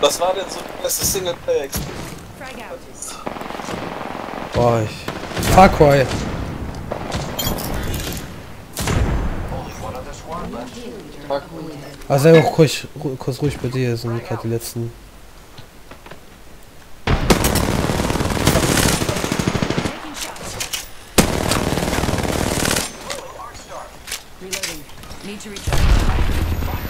Was war denn so die beste Singleplayer-Experience? Frag out. Boah, ich. Far Cry. Also sei auch kurz, ru- kurz ruhig bei dir, sind gerade die letzten. Taking shots. Reloading. Need to recharge.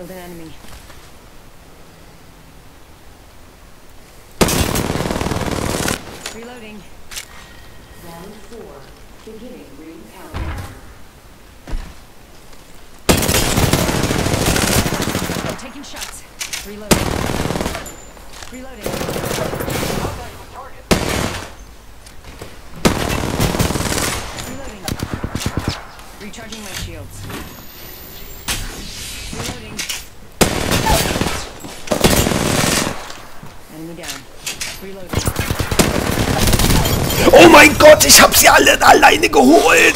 Killed an enemy. Reloading. Round four. Beginning ring countdown. Taking shots. Reloading. Reloading. Reloading. Recharging my shields. Oh mein Gott, ich hab sie alle alleine geholt!